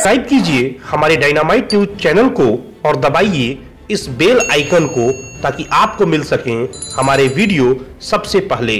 Subscribe कीजिए हमारे dynamite news channel को और दबाइए इस बेल आइकन को ताकि आपको मिल सकें हमारे वीडियो सबसे पहले।